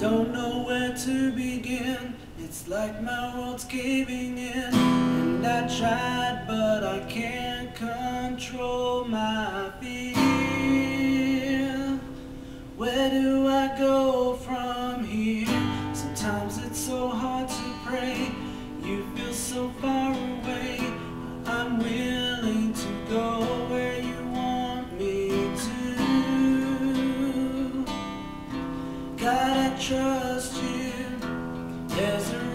Don't know where to begin. It's like my world's caving in. And I tried but I can't control my feelings God, I trust you. There's a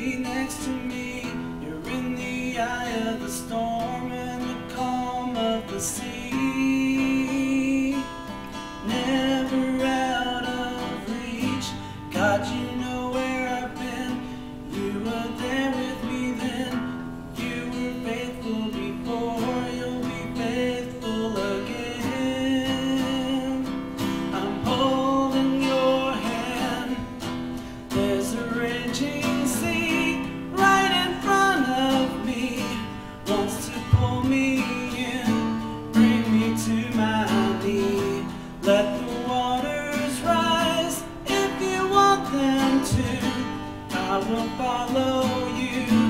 be next to me. You're in the eye of the storm and the calm of the sea. Never out of reach. God, you know where I've been. You were there with me then. You were faithful before. You'll be faithful again. I'm holding your hand. There's a raging. mountain, I will follow you.